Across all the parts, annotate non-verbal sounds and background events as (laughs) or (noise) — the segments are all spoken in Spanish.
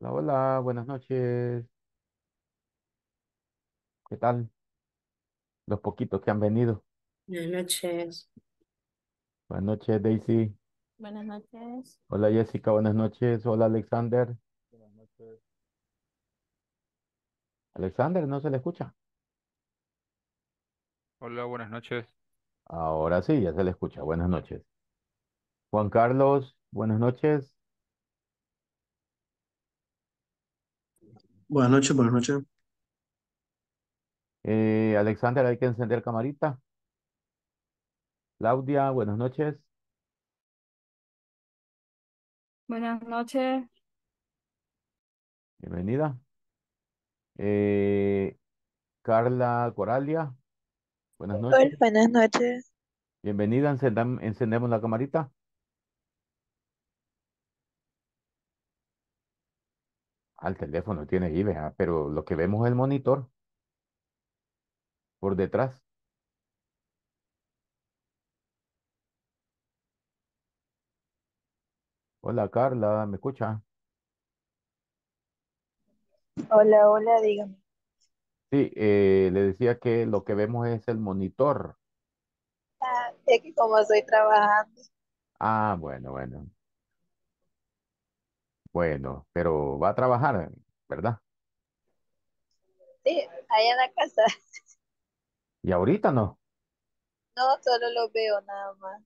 Hola, hola, buenas noches. ¿Qué tal? Los poquitos que han venido. Buenas noches. Buenas noches, Daisy. Buenas noches. Hola, Jessica. Buenas noches. Hola, Alexander. Buenas noches. Alexander, ¿no se le escucha? Hola, buenas noches. Ahora sí, ya se le escucha. Buenas noches. Juan Carlos, buenas noches. Buenas noches, buenas noches. Eh, Alexander, hay que encender camarita. Claudia, buenas noches. Buenas noches. Bienvenida. Eh, Carla Coralia, buenas Hola, noches. buenas noches. Bienvenida. Encendam- encendemos la camarita. Al teléfono tiene vea, pero lo que vemos es el monitor por detrás. Hola Carla, ¿me escucha? Hola, hola, dígame. Sí, eh, le decía que lo que vemos es el monitor. Ah, es que como estoy trabajando, Ah, bueno, bueno, bueno, pero va a trabajar, ¿verdad? sí, allá en la casa, (laughs) Y ahorita no. no solo lo veo nada más,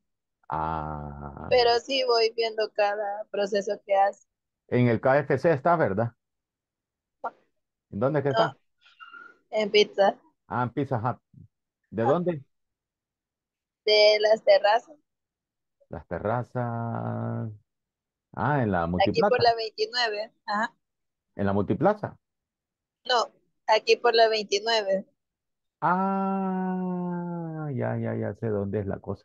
Ah, pero sí voy viendo cada proceso que hace. en el KFC está, ¿verdad? ¿En dónde es que No, está? en pizza, Ah, en Pizza Hut. ¿De ah, dónde? de las terrazas, Las terrazas. Ah, en la aquí por multiplaza. la 29, ajá, En la multiplaza. no, aquí por la 29. Ah, ya, ya, ya sé dónde es la cosa.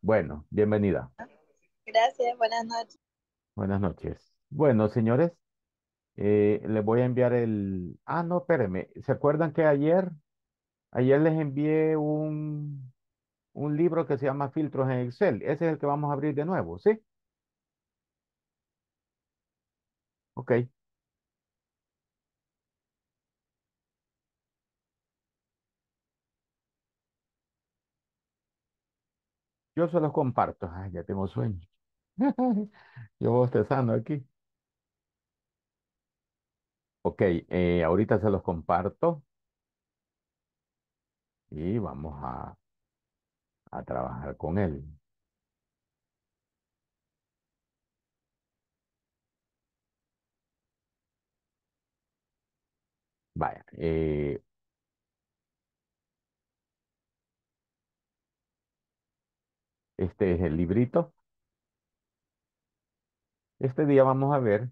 Bueno, bienvenida. Gracias, buenas noches. Buenas noches. Bueno, señores. Eh, les voy a enviar el... Ah, no, espérenme. ¿Se acuerdan que ayer, ayer les envié un, un libro que se llama Filtros en Excel? Ese es el que vamos a abrir de nuevo, ¿sí? Ok. Yo se los comparto. Ay, ya tengo sueño. (laughs) Yo bostezando aquí. Ok, eh, ahorita se los comparto y vamos a, a trabajar con él. Vaya, eh, este es el librito. Este día vamos a ver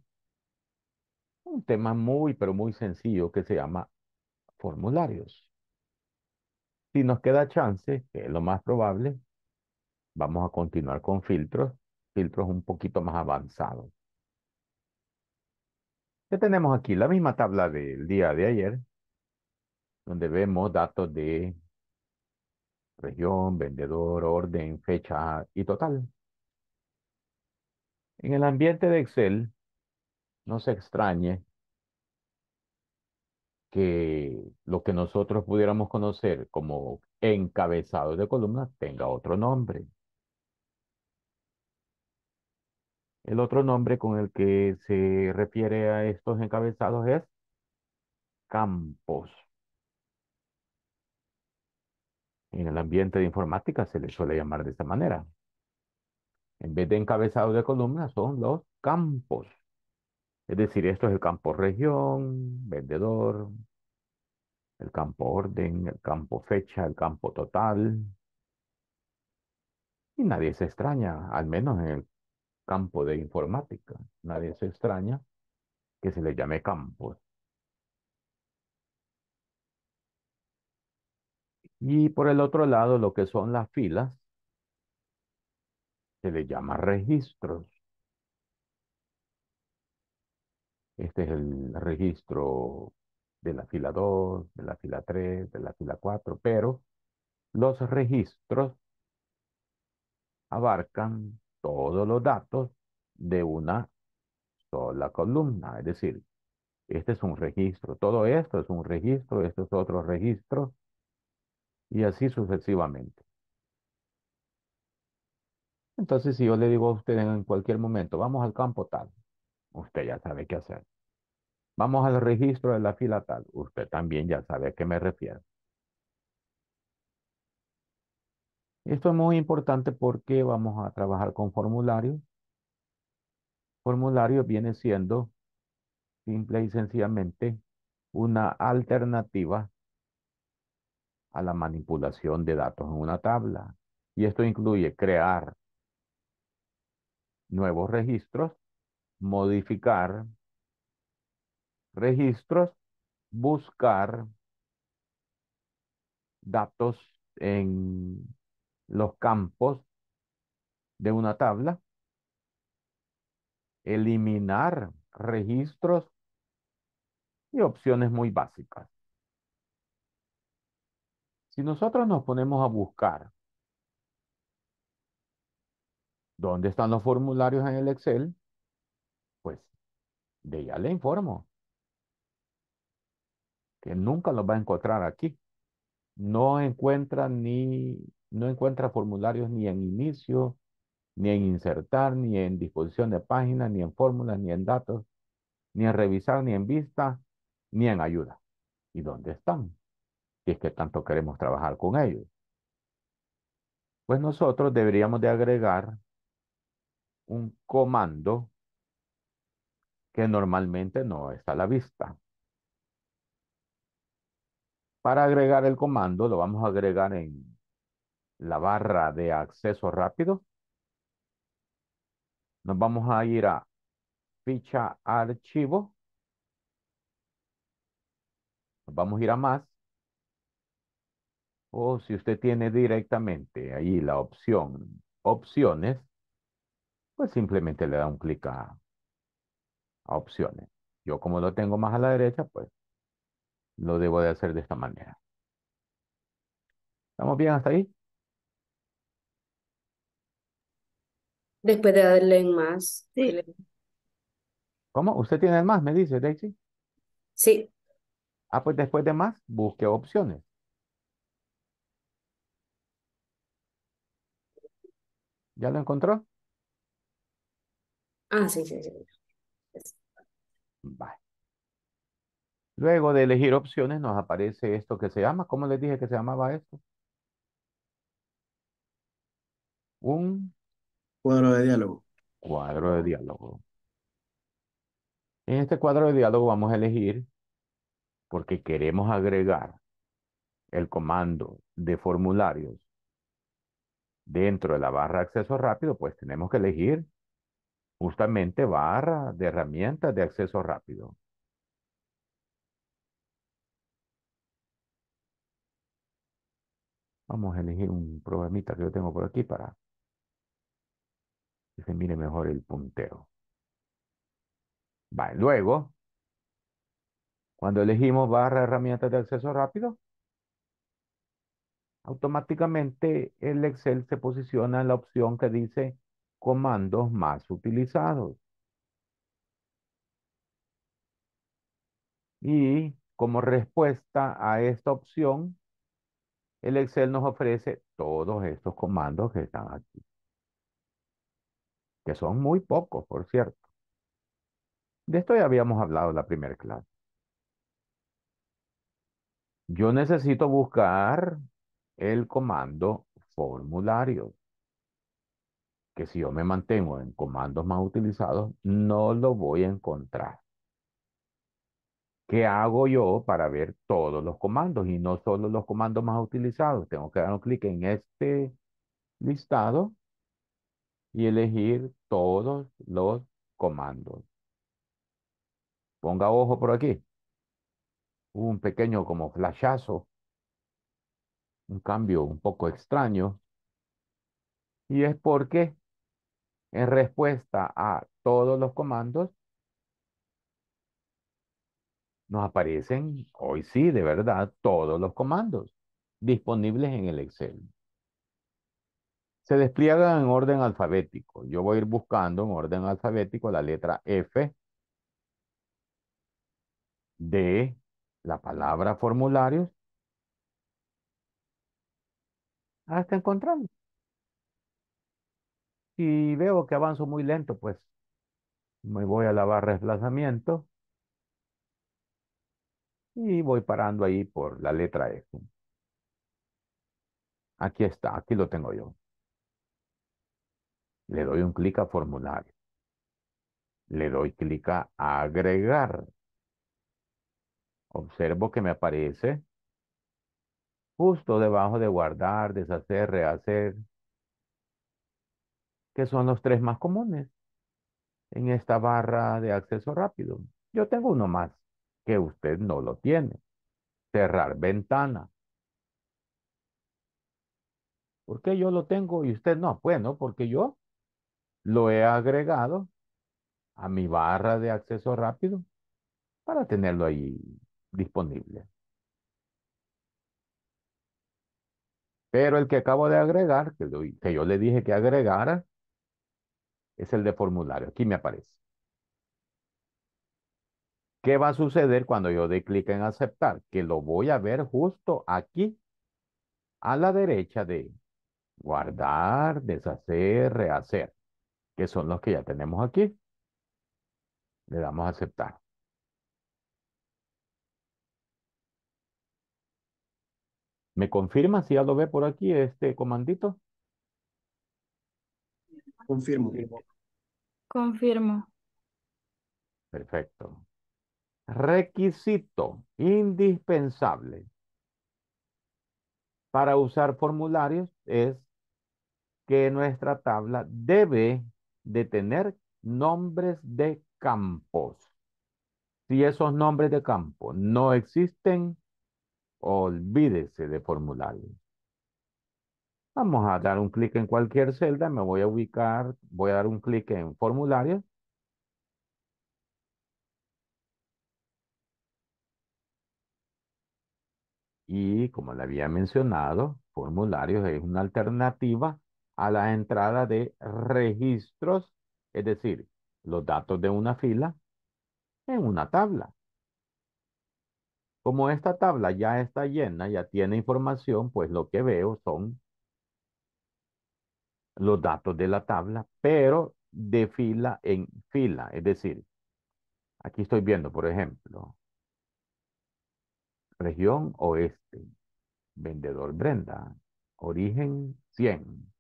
un tema muy, pero muy sencillo que se llama formularios. Si nos queda chance, que es lo más probable, vamos a continuar con filtros, filtros un poquito más avanzados. ¿Qué tenemos aquí? La misma tabla del día de ayer, donde vemos datos de región, vendedor, orden, fecha y total. En el ambiente de Excel, no se extrañe que lo que nosotros pudiéramos conocer como encabezado de columna tenga otro nombre. El otro nombre con el que se refiere a estos encabezados es campos. En el ambiente de informática se le suele llamar de esta manera. En vez de encabezados de columna son los campos. Es decir, esto es el campo región, vendedor, el campo orden, el campo fecha, el campo total. Y nadie se extraña, al menos en el campo de informática, nadie se extraña que se le llame campos. Y por el otro lado, lo que son las filas, se le llama registros. Este es el registro de la fila 2, de la fila 3, de la fila 4, pero los registros abarcan todos los datos de una sola columna. Es decir, este es un registro, todo esto es un registro, esto es otro registro, y así sucesivamente. Entonces, si yo le digo a usted en cualquier momento, vamos al campo tal, usted ya sabe qué hacer. Vamos al registro de la fila tal, usted también ya sabe a qué me refiero. Esto es muy importante porque vamos a trabajar con formularios. Formulario viene siendo simple y sencillamente una alternativa a la manipulación de datos en una tabla. Y esto incluye crear nuevos registros, modificar registros, buscar datos en los campos de una tabla, eliminar registros y opciones muy básicas. Si nosotros nos ponemos a buscar dónde están los formularios en el Excel, pues de ya le informo que nunca los va a encontrar aquí. No encuentra ni, no encuentra formularios ni en inicio, ni en insertar, ni en disposición de página, ni en fórmulas, ni en datos, ni en revisar, ni en vista, ni en ayuda. ¿Y dónde están? Si es que tanto queremos trabajar con ellos. Pues nosotros deberíamos de agregar un comando que normalmente no está a la vista. Para agregar el comando, lo vamos a agregar en la barra de acceso rápido. Nos vamos a ir a ficha archivo. Nos vamos a ir a más. O si usted tiene directamente ahí la opción opciones, pues simplemente le da un clic a, a opciones. Yo como lo tengo más a la derecha, pues lo debo de hacer de esta manera. ¿Estamos bien hasta ahí? Después de darle en más. Sí. le- ¿Cómo? ¿Usted tiene el más? Me dice, Daisy. Sí, Ah, pues después de más, busque opciones. ¿Ya lo encontró? ah, sí, sí, sí. Vale. Luego de elegir opciones nos aparece esto que se llama, ¿cómo les dije que se llamaba esto? Un Cuadro de diálogo. cuadro de diálogo. En este cuadro de diálogo vamos a elegir, porque queremos agregar el comando de formularios dentro de la barra de acceso rápido, pues tenemos que elegir justamente barra de herramientas de acceso rápido. Vamos a elegir un programita que yo tengo por aquí para que se mire mejor el puntero. Luego, cuando elegimos barra herramientas de acceso rápido, automáticamente el Excel se posiciona en la opción que dice comandos más utilizados. Y como respuesta a esta opción, el Excel nos ofrece todos estos comandos que están aquí. Que son muy pocos, por cierto. De esto ya habíamos hablado en la primera clase. Yo necesito buscar el comando formulario. Que si yo me mantengo en comandos más utilizados, no lo voy a encontrar. ¿Qué hago yo para ver todos los comandos y no solo los comandos más utilizados? Tengo que dar un clic en este listado y elegir todos los comandos. Ponga ojo por aquí. Un pequeño como flashazo. Un cambio un poco extraño. Y es porque en respuesta a todos los comandos nos aparecen, hoy sí, de verdad, todos los comandos disponibles en el Excel. Se despliegan en orden alfabético. Yo voy a ir buscando en orden alfabético la letra F de la palabra formularios hasta encontrarlo. Si veo que avanzo muy lento, pues me voy a la barra de desplazamiento y voy parando ahí por la letra F. Aquí está, aquí lo tengo yo. Le doy un clic a formulario. Le doy clic a agregar. Observo que me aparece justo debajo de guardar, deshacer, rehacer, que son los tres más comunes en esta barra de acceso rápido. Yo tengo uno más que usted no lo tiene. Cerrar ventana. ¿Por qué yo lo tengo y usted no? Bueno, porque yo lo he agregado a mi barra de acceso rápido para tenerlo ahí disponible. Pero el que acabo de agregar, que, yo le dije que agregara, es el de formulario. Aquí me aparece. ¿Qué va a suceder cuando yo dé clic en aceptar? Que lo voy a ver justo aquí, a la derecha de guardar, deshacer, rehacer, que son los que ya tenemos aquí. Le damos a aceptar. ¿Me confirma si ya lo ve por aquí este comandito? Confirmo. Confirmo. Perfecto. Requisito indispensable para usar formularios es que nuestra tabla debe de tener nombres de campos. Si esos nombres de campo no existen, olvídese de formulario. Vamos a dar un clic en cualquier celda, me voy a ubicar, voy a dar un clic en formulario. Y como le había mencionado, formularios es una alternativa a la entrada de registros, es decir, los datos de una fila en una tabla. Como esta tabla ya está llena, ya tiene información, pues lo que veo son los datos de la tabla, pero de fila en fila. Es decir, aquí estoy viendo, por ejemplo, región oeste, vendedor Brenda, origen 100,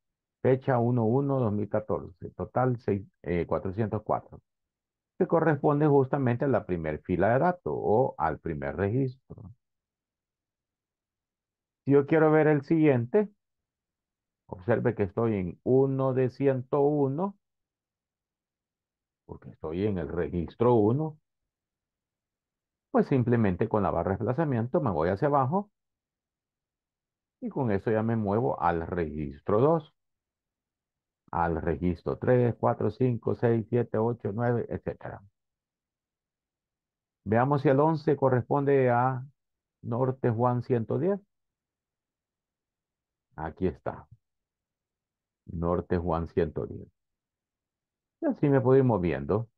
fecha 1-1-2014, total 6, 404 que corresponde justamente a la primera fila de datos o al primer registro. Si yo quiero ver el siguiente, observe que estoy en 1 de 101, porque estoy en el registro 1, pues simplemente con la barra de desplazamiento me voy hacia abajo y con eso ya me muevo al registro 2 al registro 3, 4, 5, 6, 7, 8, 9, etc. Veamos si el 11 corresponde a Norte Juan 110. Aquí está. Norte Juan 110. Y así me puedo ir moviendo.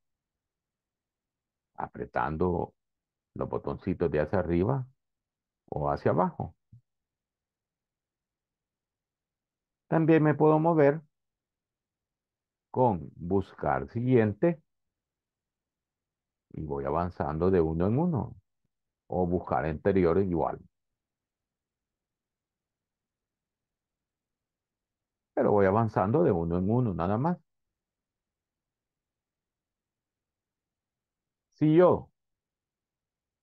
Apretando los botoncitos de hacia arriba o hacia abajo. También me puedo mover con buscar siguiente y voy avanzando de uno en uno o buscar anterior igual. Pero voy avanzando de uno en uno nada más. Si yo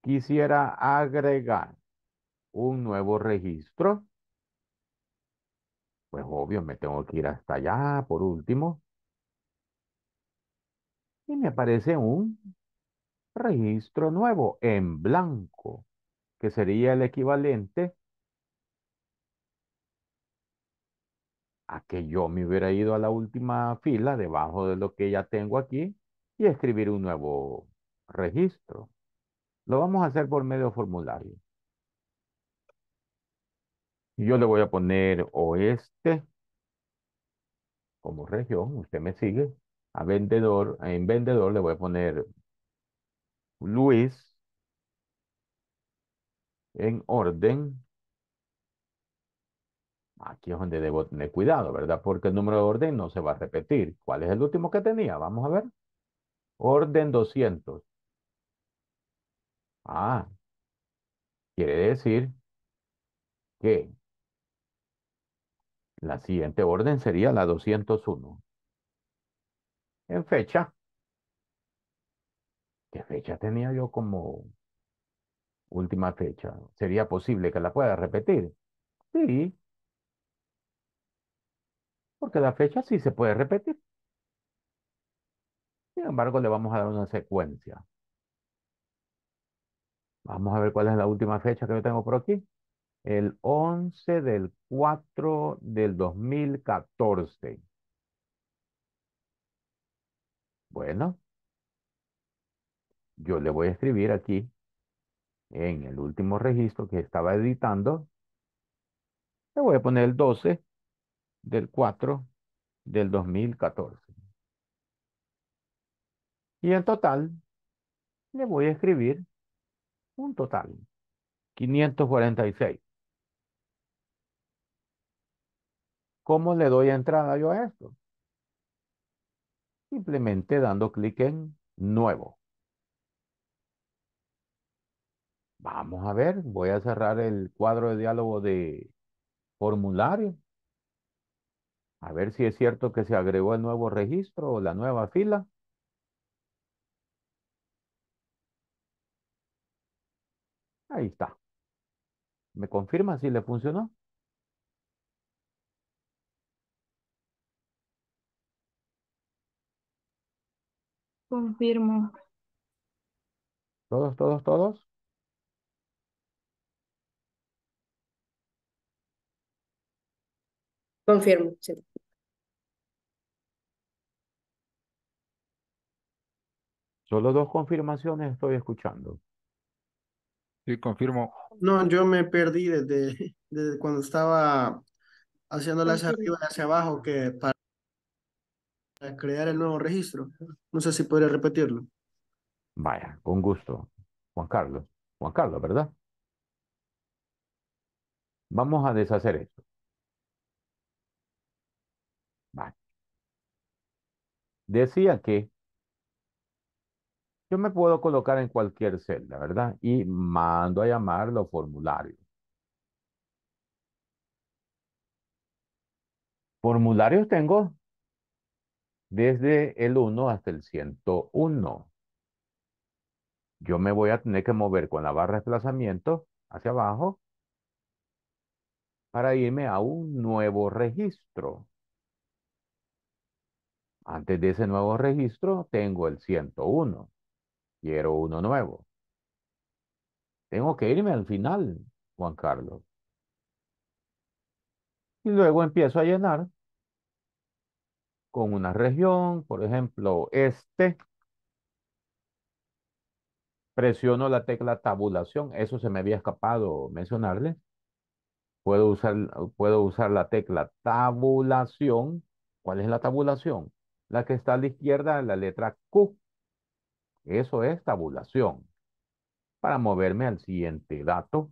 quisiera agregar un nuevo registro, pues obvio me tengo que ir hasta allá por último y me aparece un registro nuevo en blanco, que sería el equivalente a que yo me hubiera ido a la última fila debajo de lo que ya tengo aquí y escribir un nuevo registro. Lo vamos a hacer por medio formulario. Yo le voy a poner oeste como región, usted me sigue a vendedor, en vendedor le voy a poner Luis en orden. Aquí es donde debo tener cuidado, ¿verdad? Porque el número de orden no se va a repetir. ¿Cuál es el último que tenía? Vamos a ver. Orden 200. Ah, quiere decir que la siguiente orden sería la 201. En fecha. ¿Qué fecha tenía yo como última fecha? ¿Sería posible que la pueda repetir? Sí. Porque la fecha sí se puede repetir. Sin embargo, le vamos a dar una secuencia. Vamos a ver cuál es la última fecha que yo tengo por aquí. El 11 del 4 del 2014. Bueno, yo le voy a escribir aquí en el último registro que estaba editando. Le voy a poner el 12 del 4 del 2014. Y en total, le voy a escribir un total. 546. ¿Cómo le doy entrada yo a esto? Simplemente dando clic en Nuevo. Vamos a ver, voy a cerrar el cuadro de diálogo de formulario. A ver si es cierto que se agregó el nuevo registro o la nueva fila. Ahí está. ¿Me confirma si le funcionó? Confirmo. ¿Todos, todos, todos? Confirmo, sí. Solo dos confirmaciones estoy escuchando. Sí, confirmo. No, yo me perdí desde, desde cuando estaba haciéndole hacia arriba y hacia abajo que para crear el nuevo registro. No sé si podría repetirlo. Vaya, con gusto. Juan Carlos. Juan Carlos, ¿verdad? Vamos a deshacer esto. Vale. Decía que yo me puedo colocar en cualquier celda, ¿verdad? Y mando a llamar los formularios. Formularios tengo desde el 1 hasta el 101. Yo me voy a tener que mover con la barra de desplazamiento hacia abajo para irme a un nuevo registro. Antes de ese nuevo registro tengo el 101. Quiero uno nuevo. Tengo que irme al final, Juan Carlos. Y luego empiezo a llenar con una región, por ejemplo, este. Presiono la tecla tabulación. Eso se me había escapado mencionarle. Puedo usar, puedo usar la tecla tabulación. ¿Cuál es la tabulación? La que está a la izquierda, la letra Q. Eso es tabulación. Para moverme al siguiente dato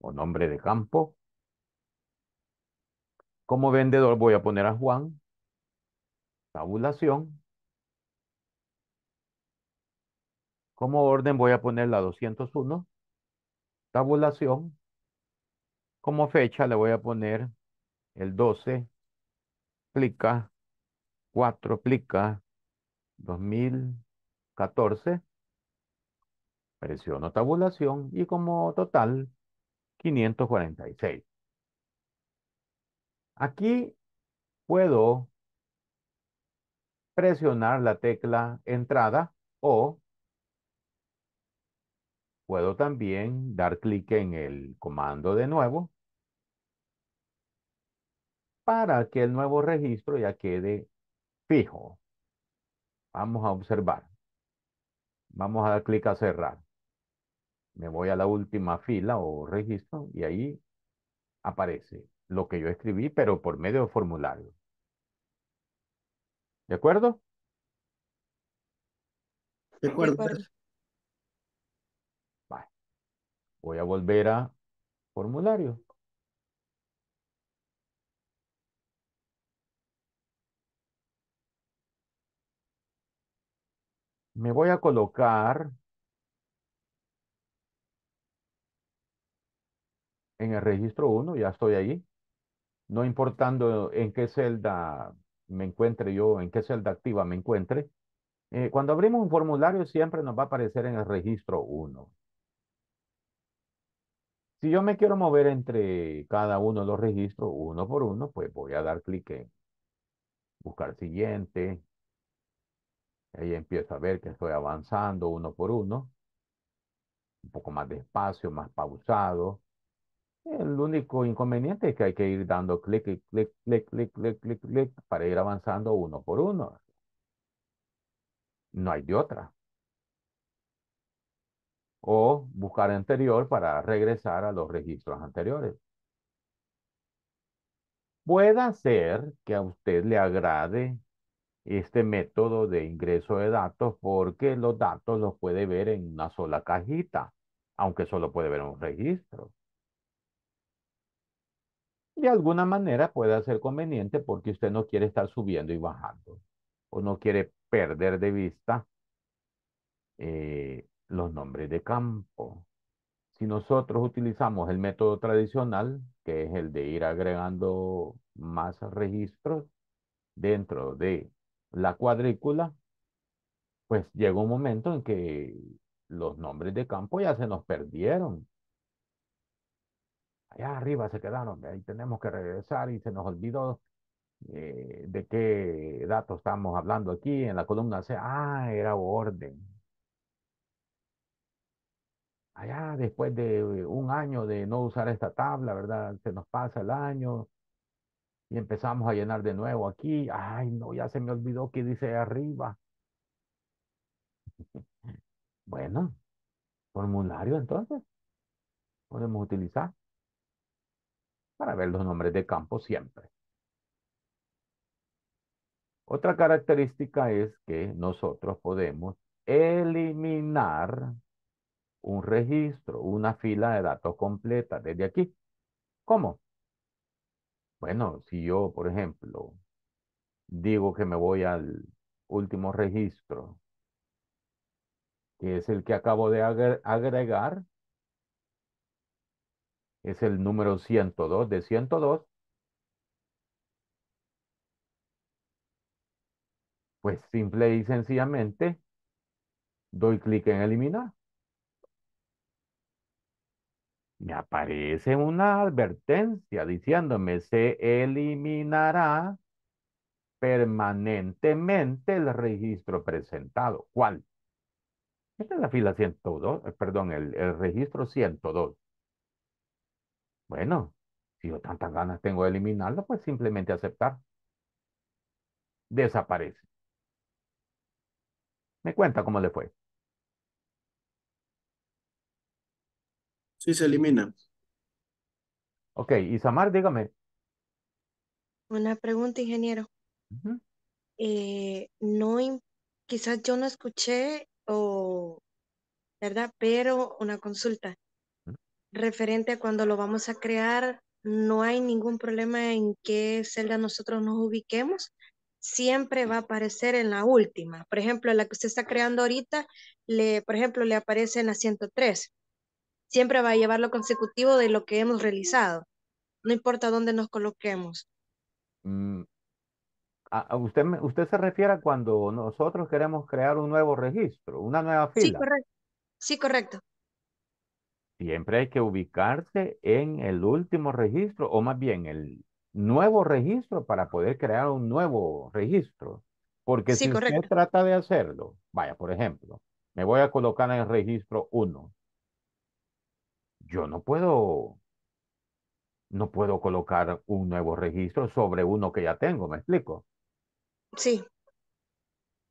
o nombre de campo. Como vendedor voy a poner a Juan. Tabulación. Como orden voy a poner la 201. Tabulación. Como fecha le voy a poner el 12. Plica. 4 plica. 2014. Presiono tabulación y como total 546. Aquí puedo presionar la tecla entrada o puedo también dar clic en el comando de nuevo para que el nuevo registro ya quede fijo. Vamos a observar. Vamos a dar clic a cerrar. Me voy a la última fila o registro y ahí aparece lo que yo escribí, pero por medio de formulario. ¿De acuerdo? De acuerdo. Vale. Voy a volver a formulario. Me voy a colocar en el registro 1, ya estoy ahí. No importando en qué celda me encuentre yo, en qué celda activa me encuentre. Eh, cuando abrimos un formulario siempre nos va a aparecer en el registro 1. Si yo me quiero mover entre cada uno de los registros, uno por uno, pues voy a dar clic en buscar siguiente. Ahí empiezo a ver que estoy avanzando uno por uno. Un poco más despacio, más pausado. El único inconveniente es que hay que ir dando clic, clic, clic, clic, clic, clic, clic, clic para ir avanzando uno por uno. No hay de otra. O buscar anterior para regresar a los registros anteriores. Puede ser que a usted le agrade este método de ingreso de datos porque los datos los puede ver en una sola cajita, aunque solo puede ver un registro. De alguna manera puede ser conveniente porque usted no quiere estar subiendo y bajando o no quiere perder de vista eh, los nombres de campo. Si nosotros utilizamos el método tradicional, que es el de ir agregando más registros dentro de la cuadrícula, pues llega un momento en que los nombres de campo ya se nos perdieron. Allá arriba se quedaron, ahí tenemos que regresar y se nos olvidó eh, de qué datos estamos hablando aquí en la columna C. Ah, era orden. Allá después de un año de no usar esta tabla, ¿verdad? Se nos pasa el año y empezamos a llenar de nuevo aquí. Ay, no, ya se me olvidó que dice arriba. (laughs) Bueno, formulario entonces podemos utilizar para ver los nombres de campo siempre. Otra característica es que nosotros podemos eliminar un registro, una fila de datos completa desde aquí. ¿Cómo? Bueno, si yo, por ejemplo, digo que me voy al último registro, que es el que acabo de agregar, es el número 102 de 102, pues simple y sencillamente doy clic en eliminar. Me aparece una advertencia diciéndome se eliminará permanentemente el registro presentado. ¿Cuál? Esta es la fila 102, eh, perdón, el, el registro 102. Bueno, si yo tantas ganas tengo de eliminarlo, pues simplemente aceptar. Desaparece. Me cuenta cómo le fue. Sí, se elimina. Ok, Isamar, dígame. Una pregunta, ingeniero. Eh, no, quizás yo no escuché o, ¿verdad? Pero una consulta. Referente a cuando lo vamos a crear, no hay ningún problema en qué celda nosotros nos ubiquemos. Siempre va a aparecer en la última. Por ejemplo, la que usted está creando ahorita, le, por ejemplo, le aparece en la 103. Siempre va a llevar lo consecutivo de lo que hemos realizado. No importa dónde nos coloquemos. Mm, a- usted, usted se refiere a cuando nosotros queremos crear un nuevo registro, una nueva Sí, fila. correcto. Sí, correcto. Siempre hay que ubicarse en el último registro o más bien el nuevo registro para poder crear un nuevo registro. Porque Sí, si usted correcto. trata de hacerlo, vaya, por ejemplo, me voy a colocar en el registro 1. Yo no puedo, no puedo colocar un nuevo registro sobre uno que ya tengo, ¿me explico? Sí,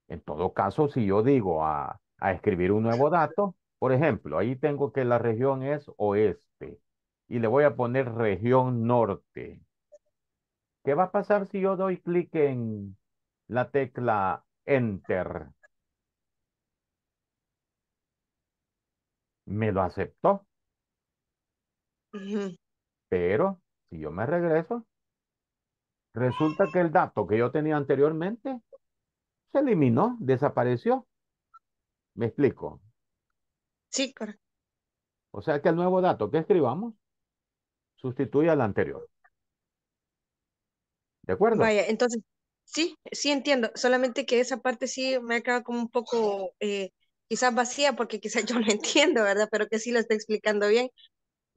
En todo caso, si yo digo a, a escribir un nuevo dato, por ejemplo, ahí tengo que la región es oeste y le voy a poner región norte. ¿Qué va a pasar si yo doy clic en la tecla Enter? Me lo aceptó. Pero si yo me regreso, resulta que el dato que yo tenía anteriormente se eliminó, desapareció. ¿Me explico? Sí, correcto. O sea que el nuevo dato que escribamos sustituye al anterior. ¿De acuerdo? Vaya, entonces, sí, sí entiendo, solamente que esa parte sí me ha quedado como un poco eh, quizás vacía porque quizás (laughs) yo no entiendo, ¿verdad? Pero que sí lo está explicando bien.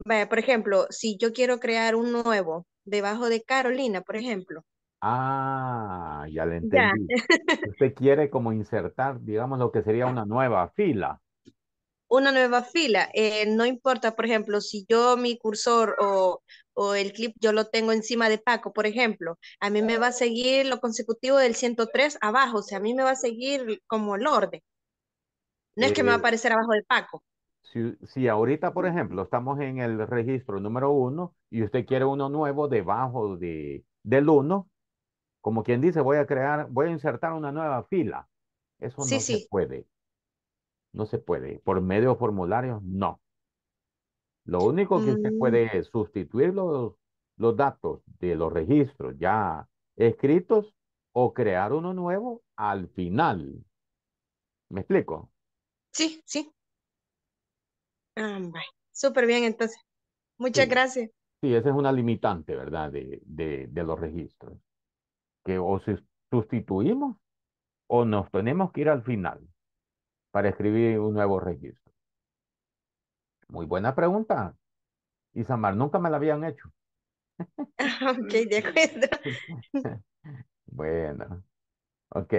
Vaya, por ejemplo, si yo quiero crear un nuevo debajo de Carolina, por ejemplo. Ah, ya le Ya. entendí. (laughs) Usted quiere como insertar, digamos, lo que sería una nueva fila. Una nueva fila, eh, no importa, por ejemplo, si yo mi cursor o, o el clip yo lo tengo encima de Paco, por ejemplo, a mí me va a seguir lo consecutivo del 103 abajo, o sea, a mí me va a seguir como el orden. No es que me va a Eh, aparecer abajo de Paco. Si, si ahorita, por ejemplo, estamos en el registro número uno y usted quiere uno nuevo debajo de, del uno, como quien dice, voy a crear, voy a insertar una nueva fila. Eso Sí, no se sí. puede. No se puede. Por medio de formularios, no. Lo único que usted Mm, puede es sustituir los, los datos de los registros ya escritos o crear uno nuevo al final. ¿Me explico? sí, sí. Ah, vaya. Súper bien, entonces. Muchas Sí. gracias. Sí, esa es una limitante, ¿verdad? De, de, de los registros. Que o sus- sustituimos o nos tenemos que ir al final para escribir un nuevo registro. Muy buena pregunta. Isamar, nunca me la habían hecho. (laughs) Ok, (laughs) de acuerdo. Bueno, ok.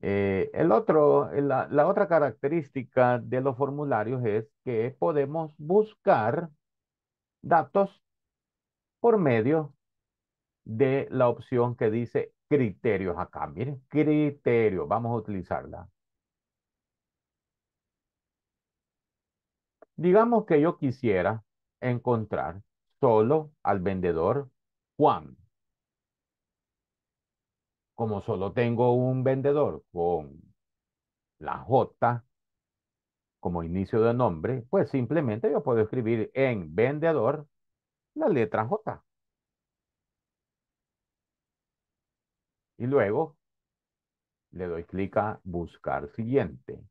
Eh, el otro, la, la otra característica de los formularios es que podemos buscar datos por medio de la opción que dice criterios acá. Miren, criterios, vamos a utilizarla. Digamos que yo quisiera encontrar solo al vendedor Juan. Como solo tengo un vendedor con la J como inicio de nombre, pues simplemente yo puedo escribir en vendedor la letra J. Y luego le doy clic a buscar siguiente,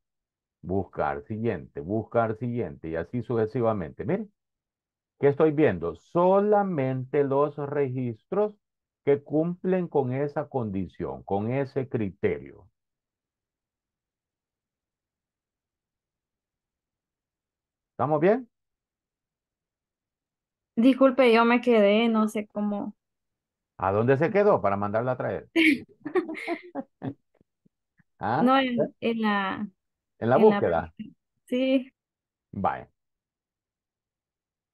buscar siguiente, buscar siguiente y así sucesivamente. Miren, ¿qué estoy viendo? Solamente los registros que cumplen con esa condición, con ese criterio. ¿Estamos bien? Disculpe, yo me quedé, no sé cómo. ¿A dónde se quedó para mandarla a traer? (laughs) (laughs) ¿Ah? No, en, en la, En la en la búsqueda. sí, Vaya.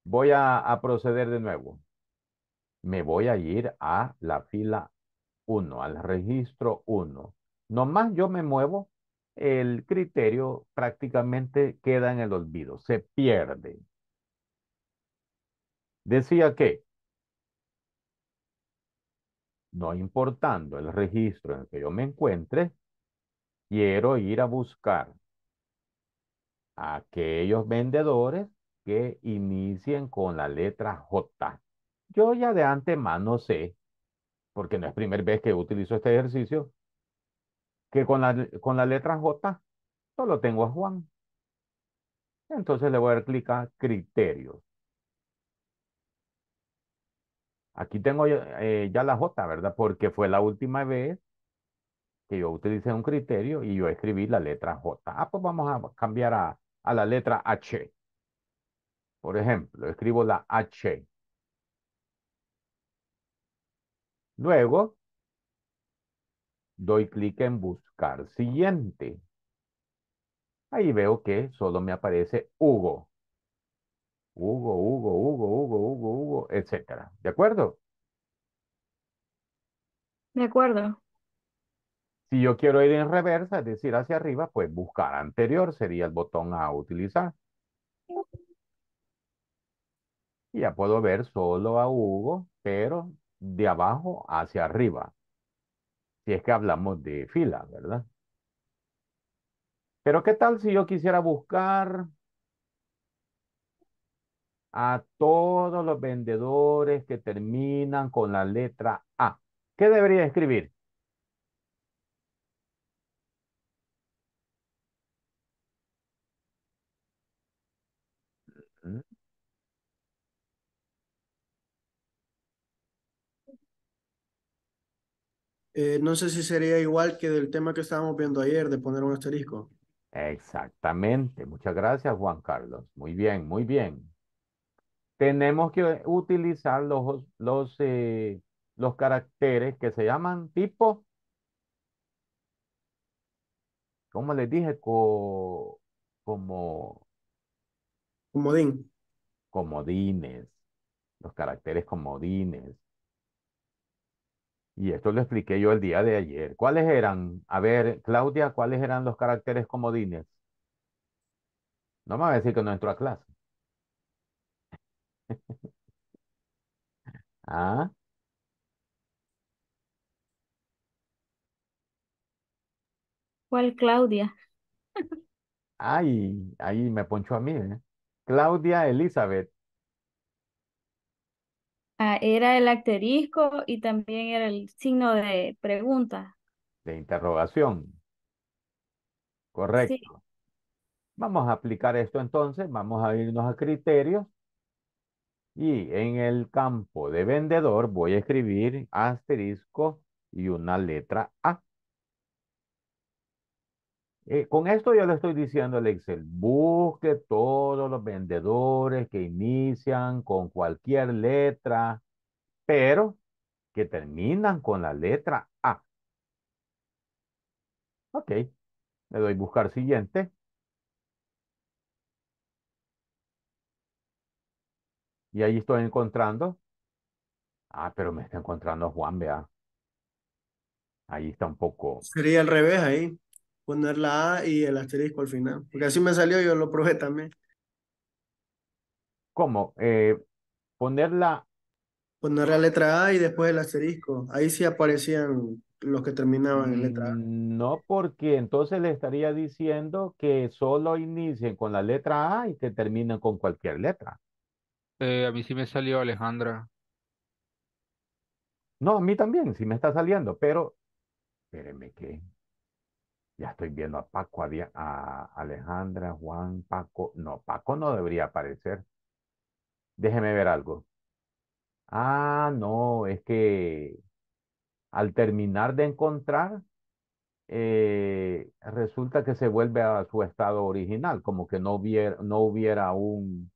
Voy a, a proceder de nuevo. Me voy a ir a la fila 1, al registro 1. Nomás yo me muevo, el criterio prácticamente queda en el olvido, se pierde. Decía que, no importando el registro en el que yo me encuentre, quiero ir a buscar aquellos vendedores que inicien con la letra J. Yo ya de antemano sé, porque no es primera vez que utilizo este ejercicio, que con la, con la letra J solo tengo a Juan. Entonces le voy a dar clic a criterios. Aquí tengo eh, ya la J, ¿verdad? Porque fue la última vez que yo utilicé un criterio y yo escribí la letra J. Ah, pues vamos a cambiar a, a la letra H. Por ejemplo, escribo la H. Luego, doy clic en buscar siguiente. Ahí veo que solo me aparece Hugo. Hugo, Hugo, Hugo, Hugo, Hugo, Hugo, etcétera. ¿De acuerdo? de acuerdo. Si yo quiero ir en reversa, es decir, hacia arriba, pues buscar anterior sería el botón a utilizar. Y ya puedo ver solo a Hugo, pero de abajo hacia arriba. Si es que hablamos de fila, ¿verdad? Pero ¿qué tal si yo quisiera buscar a todos los vendedores que terminan con la letra A. ¿Qué debería escribir? Eh, no sé si sería igual que del tema que estábamos viendo ayer, de poner un asterisco. Exactamente. Muchas gracias, Juan Carlos. Muy bien, muy bien. Tenemos que utilizar los, los, eh, los caracteres que se llaman tipo, ¿cómo les dije? Co- como Comodín. comodines. Los caracteres comodines. Y esto lo expliqué yo el día de ayer. ¿Cuáles eran? A ver, Claudia, ¿cuáles eran los caracteres comodines? No me va a decir que no entró a clase. (laughs) Ah, ¿Cuál Claudia? ay, ahí me ponchó a mí, ¿eh? Claudia Elizabeth, Ah, era el asterisco y también era el signo de pregunta. de interrogación. Correcto. Vamos a aplicar esto entonces. Vamos a irnos a criterios. Y en el campo de vendedor voy a escribir asterisco y una letra A. Eh, con esto yo le estoy diciendo al Excel, busque todos los vendedores que inician con cualquier letra, pero que terminan con la letra A. Ok, le doy buscar siguiente. Y ahí estoy encontrando. Ah, pero me está encontrando Juan, vea. Ahí está un poco. Sería al revés ahí. Poner la A y el asterisco al final. Porque así me salió, yo lo probé también. ¿Cómo? Eh, ponerla. Poner la letra A y después el asterisco. Ahí sí aparecían los que terminaban en letra A. mm, No, porque entonces le estaría diciendo que solo inicien con la letra A y que terminen con cualquier letra. Eh, a mí sí me salió Alejandra. No, a mí también, sí me está saliendo, pero espérenme que ya estoy viendo a Paco, a, a Alejandra, Juan, Paco. No, Paco no debería aparecer. Déjeme ver algo. Ah, no, es que al terminar de encontrar, eh, resulta que se vuelve a su estado original, como que no hubiera, no hubiera un,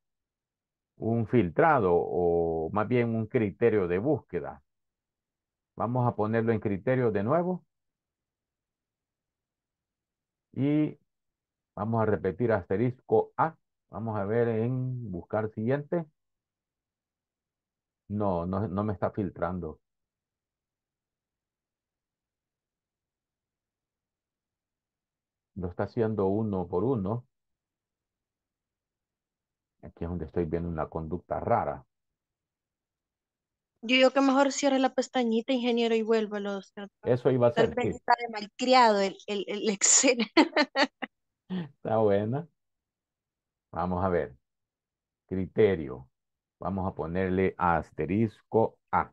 un filtrado o más bien un criterio de búsqueda. Vamos a ponerlo en criterio de nuevo y vamos a repetir asterisco A. Vamos a ver en buscar siguiente. No, no, no me está filtrando. Lo está haciendo uno por uno. Aquí es donde estoy viendo una conducta rara. Yo digo que mejor cierre la pestañita, ingeniero, y vuélvalo. o sea, Eso iba a tal ser, vez sí. está de malcriado el, el, el Excel. (laughs) Está buena. Vamos a ver. Criterio. Vamos a ponerle asterisco A.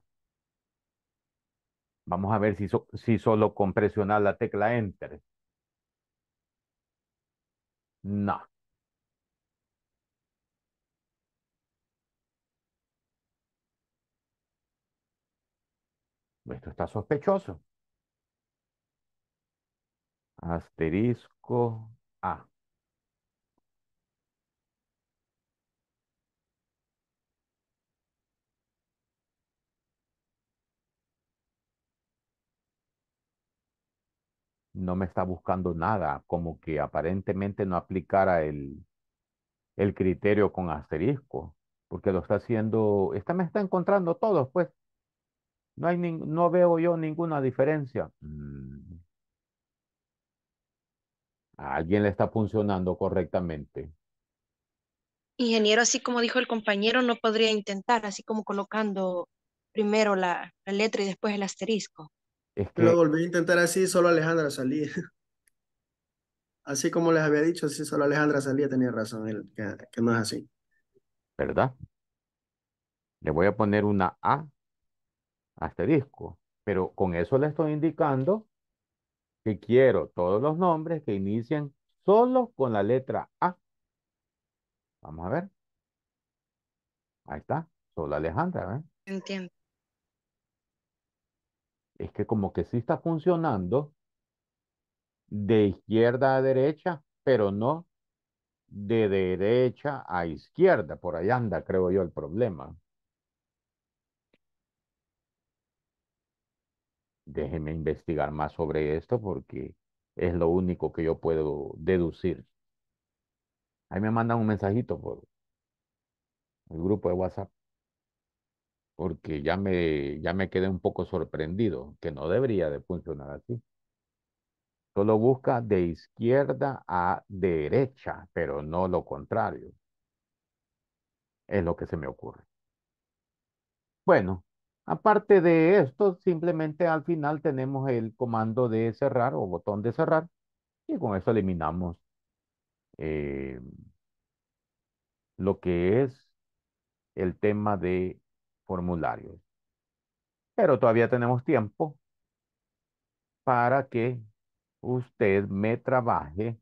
Vamos a ver si, so- si solo con presionar la tecla Enter. No. Esto está sospechoso. Asterisco A. No me está buscando nada, como que aparentemente no aplicara el, el criterio con asterisco, porque lo está haciendo, esta me está encontrando todos, pues. No hay no veo yo ninguna diferencia. Mm, a alguien le está funcionando correctamente. Ingeniero, así como dijo el compañero, no podría intentar, así como colocando primero la, la letra y después el asterisco. Es Lo volví a intentar así, solo Alejandra salía. (laughs) Así como les había dicho, sí, solo Alejandra salía, tenía razón, él, que, que no es así. ¿verdad? Le voy a poner una A asterisco, pero con eso le estoy indicando que quiero todos los nombres que inicien solo con la letra A. Vamos a ver. Ahí está, solo Alejandra, ¿eh? Entiendo. Es que como que sí está funcionando de izquierda a derecha, pero no de derecha a izquierda. Por ahí anda, creo yo, el problema. Déjeme investigar más sobre esto porque es lo único que yo puedo deducir. Ahí me mandan un mensajito por el grupo de WhatsApp porque ya me, ya me quedé un poco sorprendido, que no debería de funcionar así. Solo busca de izquierda a derecha, pero no lo contrario. Es lo que se me ocurre. Bueno, aparte de esto, simplemente al final tenemos el comando de cerrar o botón de cerrar y con eso eliminamos eh, lo que es el tema de formularios. Pero todavía tenemos tiempo para que usted me trabaje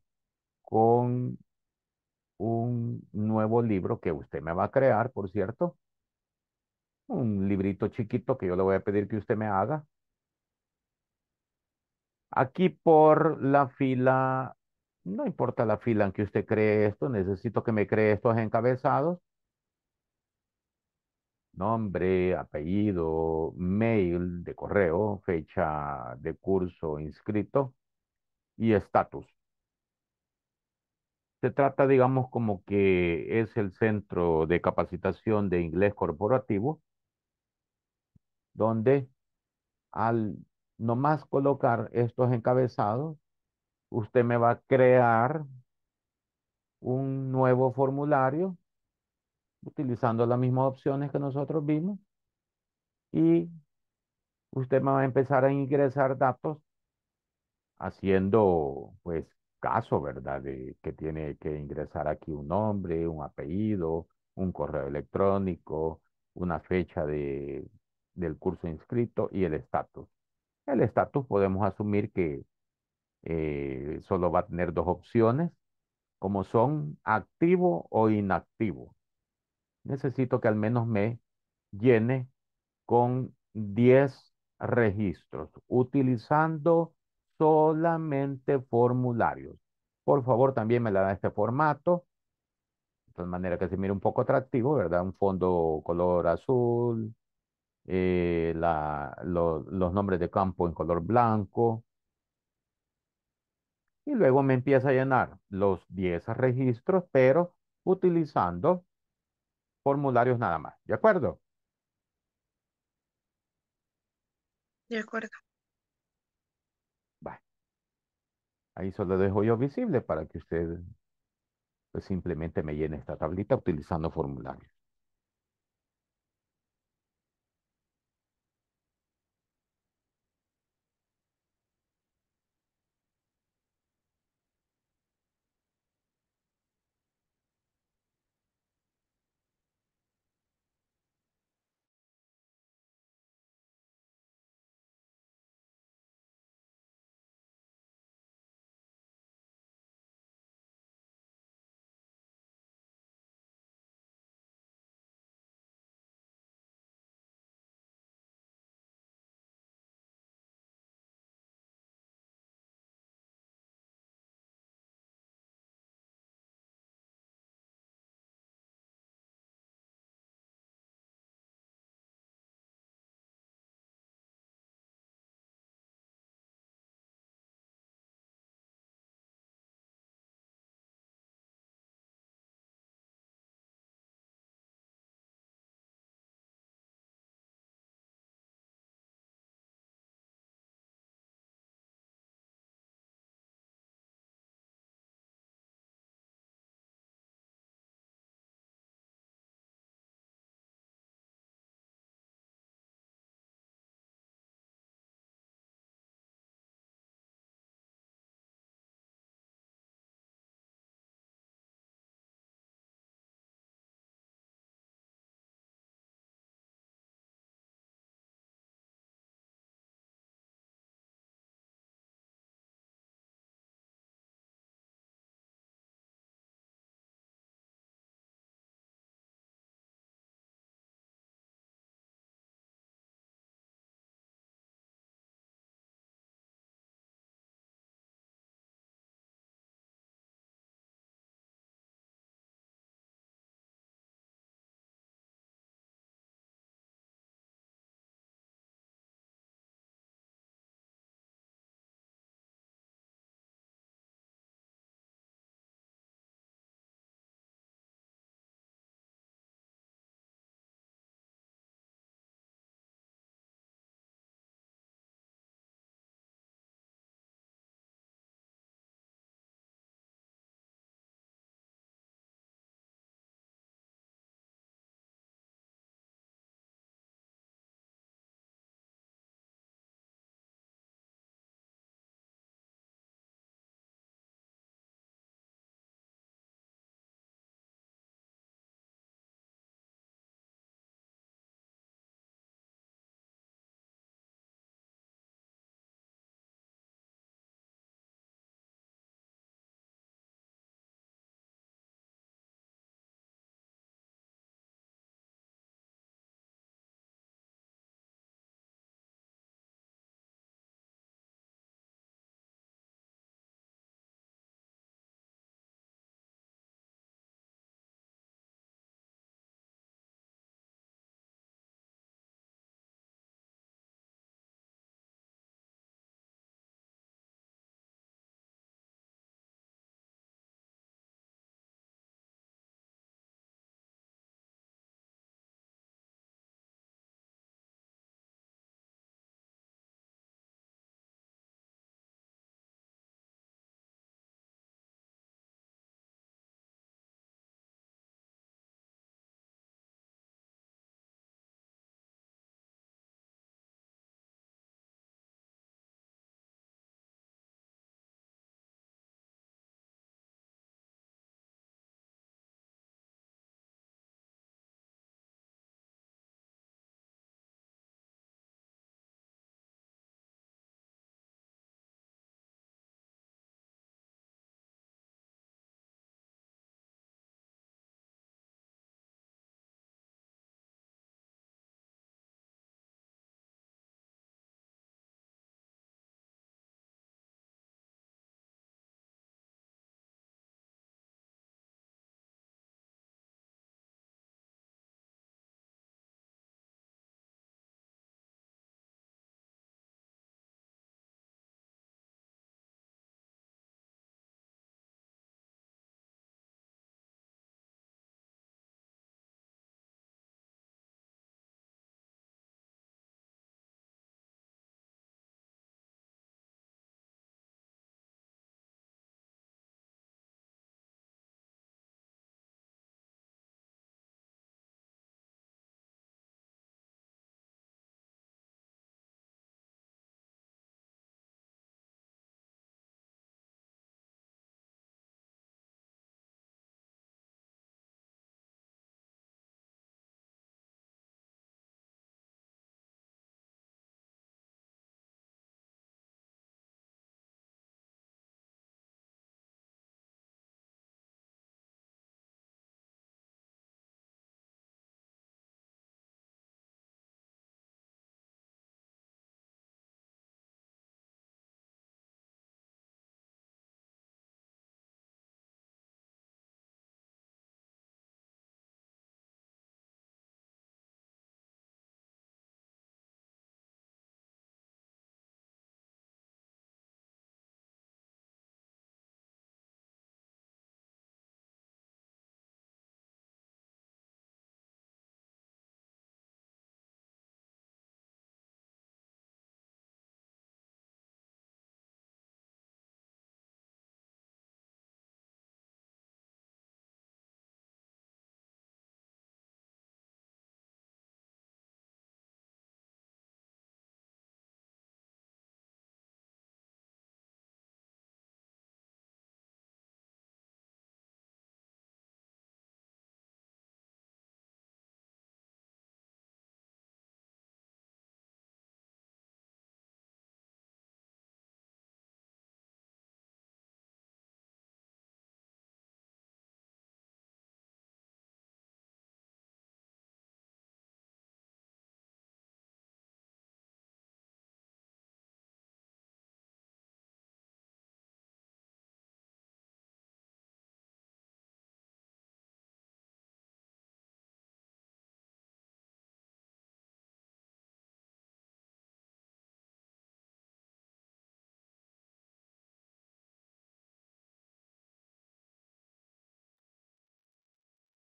con un nuevo libro que usted me va a crear, por cierto. Un librito chiquito que yo le voy a pedir que usted me haga. Aquí por la fila, no importa la fila en que usted cree esto, necesito que me cree estos encabezados. Nombre, apellido, mail de correo, fecha de curso inscrito y estatus. Se trata, digamos, como que es el centro de capacitación de inglés corporativo, donde al nomás colocar estos encabezados, usted me va a crear un nuevo formulario utilizando las mismas opciones que nosotros vimos y usted me va a empezar a ingresar datos haciendo pues caso, ¿verdad? De que tiene que ingresar aquí un nombre, un apellido, un correo electrónico, una fecha de, del curso inscrito y el estatus. El estatus podemos asumir que eh, solo va a tener dos opciones, como son activo o inactivo. Necesito que al menos me llene con 10 registros utilizando solamente formularios. Por favor, también me la da este formato, de manera que se mire un poco atractivo, ¿verdad? Un fondo color azul, eh, la, los nombres de campo en color blanco. Y luego me empieza a llenar los 10 registros, pero utilizando formularios nada más. ¿De acuerdo? De acuerdo. Vale. Ahí solo dejo yo visible para que usted pues, simplemente me llene esta tablita utilizando formularios.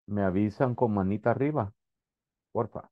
Me avisan con manita arriba, porfa.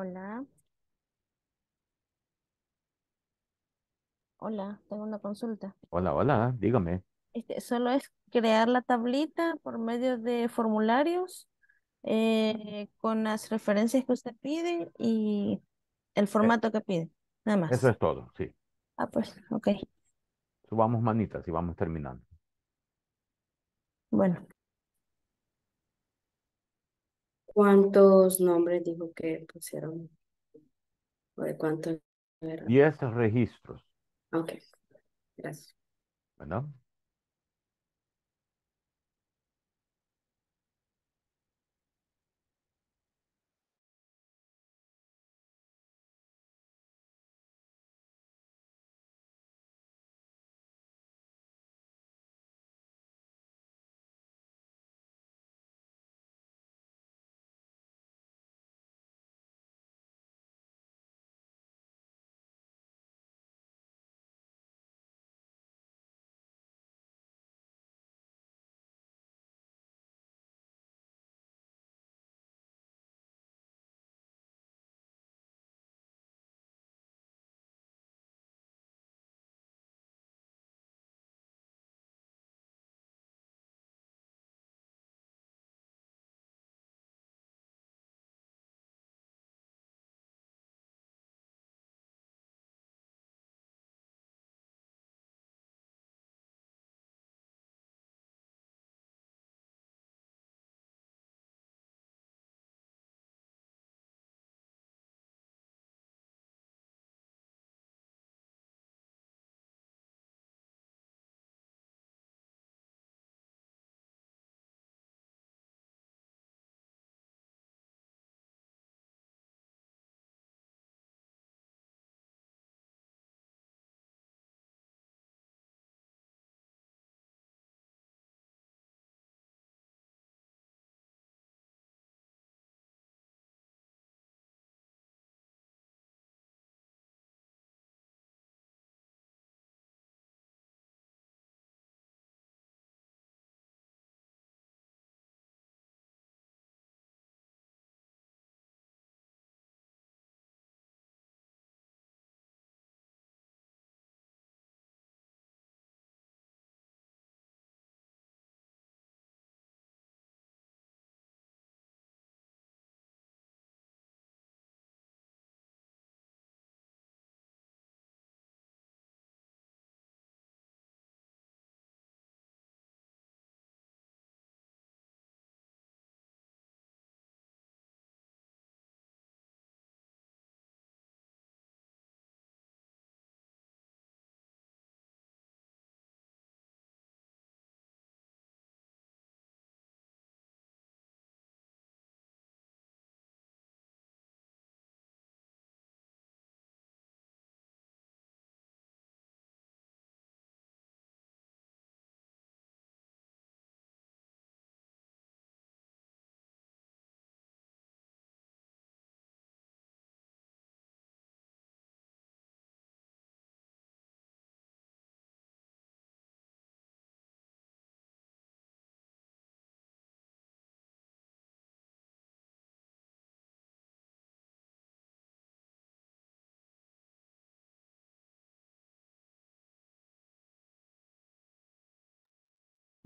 Hola. Hola, tengo una consulta. Hola, hola, dígame. Este, solo es crear la tablita por medio de formularios eh, con las referencias que usted pide y el formato que pide. Nada más. Eso es todo, sí. Ah, pues, ok. Subamos manitas y vamos terminando. Bueno, ¿Cuántos nombres dijo que pusieron? ¿O de cuántos eran? 10 registros, Ok, gracias. ¿verdad?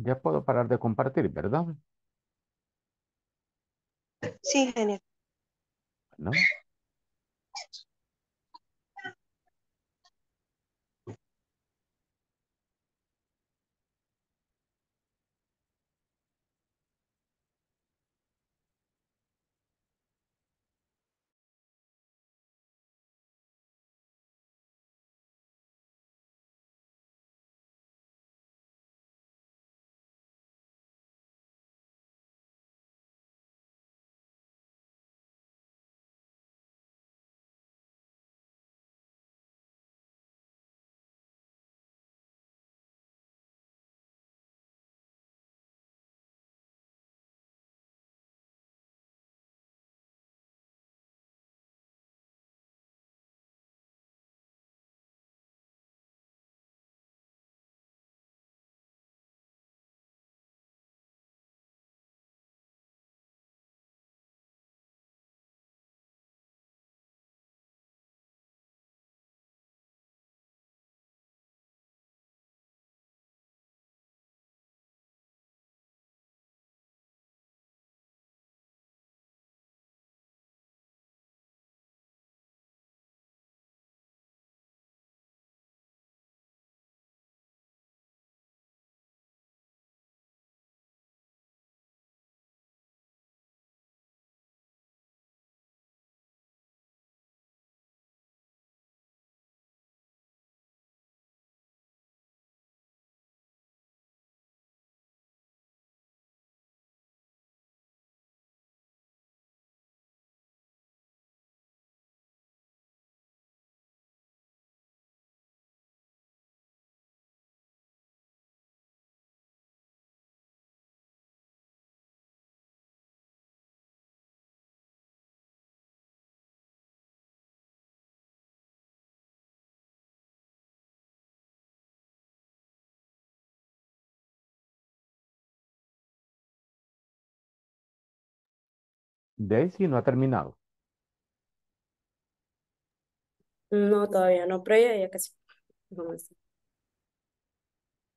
Ya puedo parar de compartir, ¿verdad? Sí, ingeniero. ¿No? Daisy no ha terminado. No, todavía no, pero ya, ya casi. Vamos.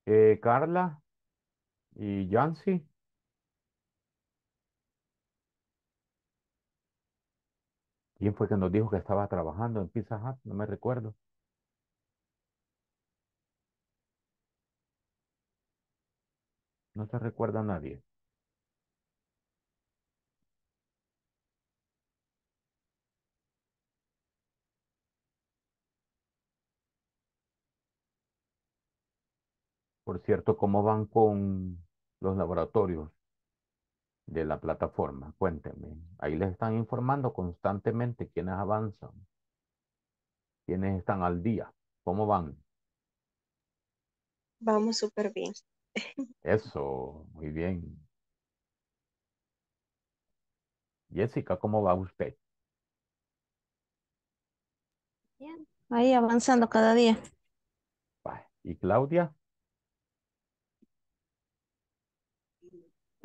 Eh, Carla y Yancy. ¿Quién fue que nos dijo que estaba trabajando en Pizza Hut? No me recuerdo. No se recuerda a nadie. Por cierto, ¿cómo van con los laboratorios de la plataforma? Cuéntenme. Ahí les están informando constantemente quiénes avanzan, quiénes están al día, cómo van. Vamos súper bien. (laughs) Eso, muy bien. Jessica, ¿cómo va usted? Bien. Ahí avanzando cada día. ¿Y Claudia?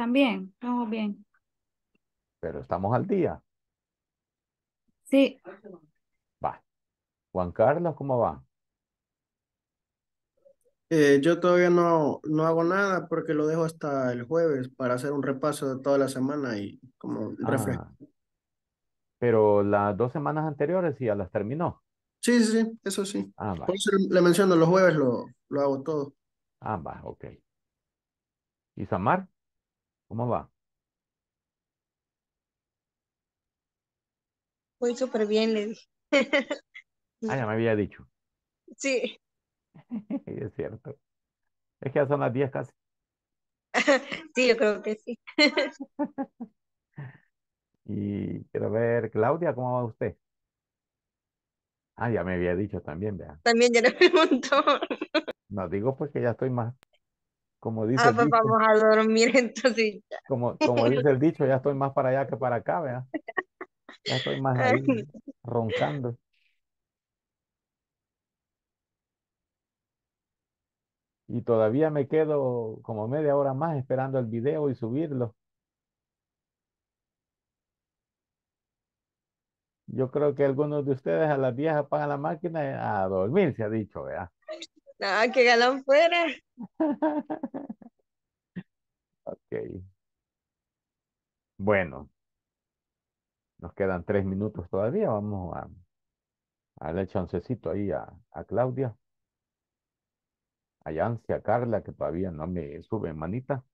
También, vamos bien. Pero estamos al día. Sí, Va. Juan Carlos, ¿cómo va? Eh, yo todavía no, no hago nada porque lo dejo hasta el jueves para hacer un repaso de toda la semana y como refresco. Ah, pero las dos semanas anteriores ya las terminó. Sí, sí, sí, eso sí. Ah, va. Por eso le le menciono, los jueves lo, lo hago todo. Ah, va, ok. ¿Y Samar? ¿Cómo va? Voy súper bien, le dije. (laughs) Ah, ya me había dicho. (laughs) Sí, Es cierto. Es que ya son las 10 casi. (laughs) sí, yo creo que sí. Y quiero ver, Claudia, ¿cómo va usted? Ah, ya me había dicho también, vea. También ya le preguntó. No digo porque ya estoy más, como dice Ah, el pues dicho, vamos a dormir (laughs) entonces ya. como, como dice el dicho, ya estoy más para allá que para acá, vea. Ya estoy más ahí (laughs) roncando. Y todavía me quedo como media hora más esperando el video y subirlo. Yo creo que algunos de ustedes a las 10 apagan la máquina y a dormir, se ha dicho, vea. Ah, que galán fuera. (laughs) Ok. Bueno, nos quedan tres minutos todavía. Vamos a, a darle chancecito ahí a, a Claudia, a Yancy, a Carla, que todavía no me suben manita.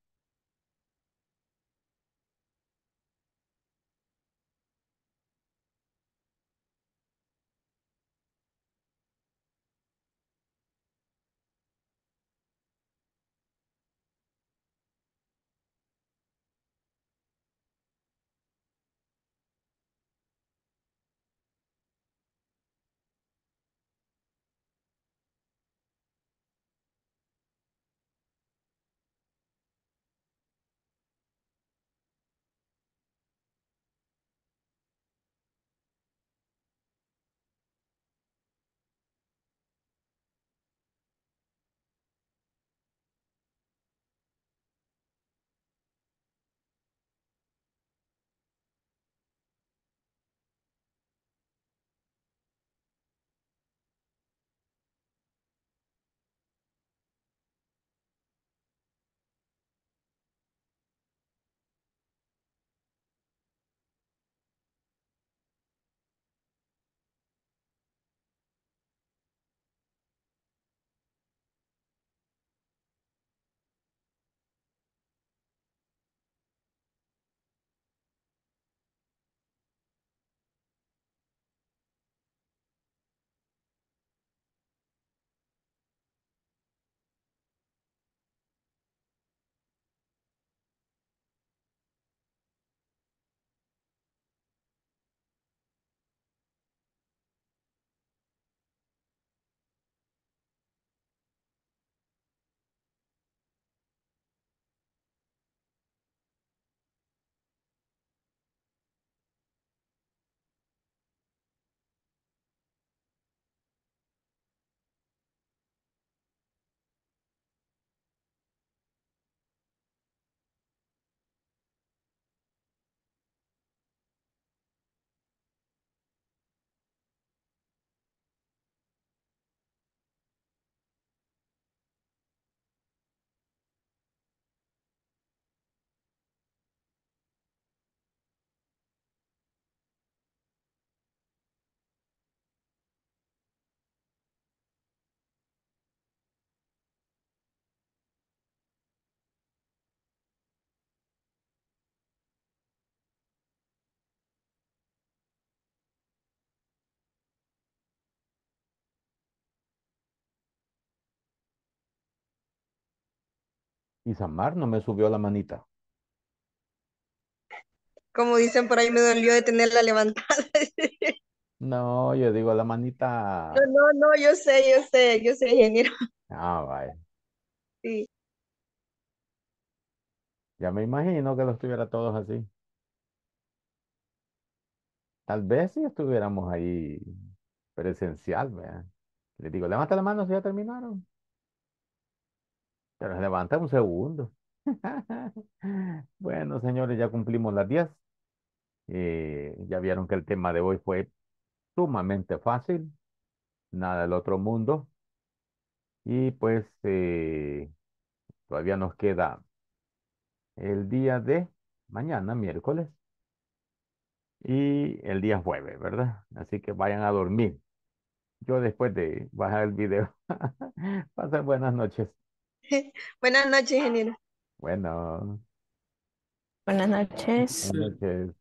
Y Samar no me subió la manita. Como dicen por ahí, me dolió de tenerla levantada. (laughs) No, yo digo la manita. No, no, no, yo sé, yo sé, yo sé, ingeniero. Ah, vaya. Sí. Ya me imagino que los tuviera todos así. Tal vez si estuviéramos ahí presencial, ¿verdad? Les digo, levanta la mano si ya terminaron. Se levanta un segundo. (laughs) Bueno, señores, ya cumplimos las 10. Eh, ya vieron que el tema de hoy fue sumamente fácil. Nada del otro mundo. Y pues eh, todavía nos queda el día de mañana, miércoles, y el día jueves, ¿verdad? Así que vayan a dormir. Yo después de bajar el video. (laughs) Pasen buenas noches. (laughs) Buenas noches, ingeniero. Bueno, Buenas noches. buenas noches.